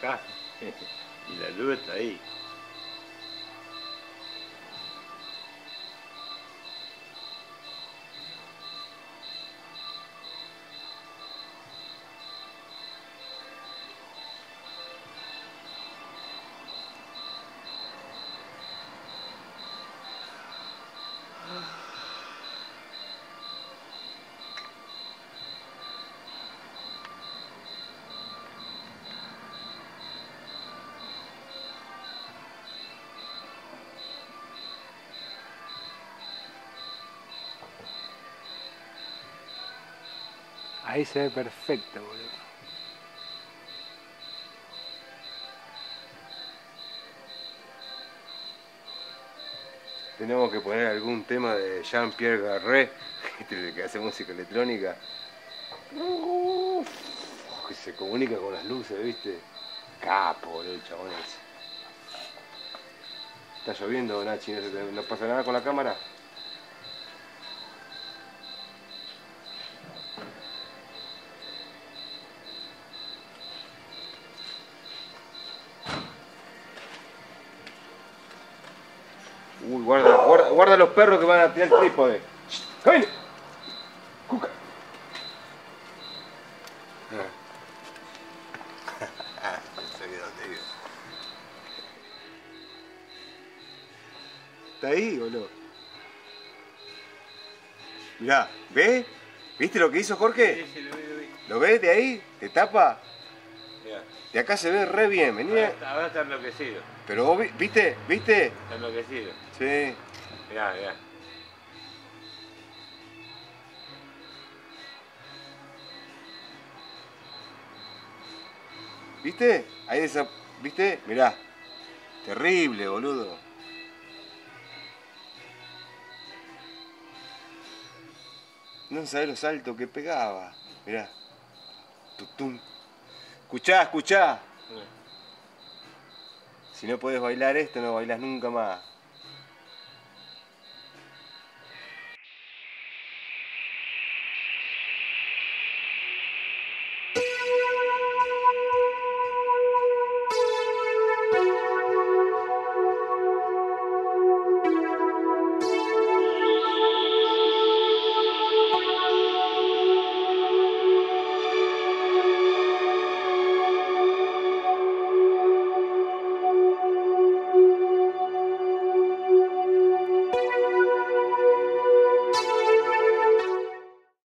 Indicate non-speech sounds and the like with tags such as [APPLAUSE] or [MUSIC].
acá y la luz está ahí. Se ve perfecto, boludo. Tenemos que poner algún tema de Jean-Pierre Garret, [LAUGHS] que hace música electrónica. Que se comunica con las luces, ¿viste? Capo, boludo, el chabón ese. Está lloviendo, Nachi, ¿no, se te- no pasa nada con la cámara? Uy, guarda, guarda, guarda los perros que van a tirar el trípode. ¡Camine! ¡Cuca! ¿Está ahí o no? Mirá, ¿ve? ¿Viste lo que hizo Jorge? Sí, sí, lo vi, lo vi. ¿Lo ves de ahí? ¿Te tapa? De acá se ve re bien, ahora, vení. está, ahora está enloquecido. Pero vos, vi- ¿viste? ¿Viste? Está enloquecido. Sí. Mirá, mirá. ¿Viste? Ahí esa. ¿Viste? Mirá. Terrible, boludo. No sabés los saltos que pegaba. Mirá. Tutum. Escuchá, escuchá. Si no podés bailar esto, no bailás nunca más.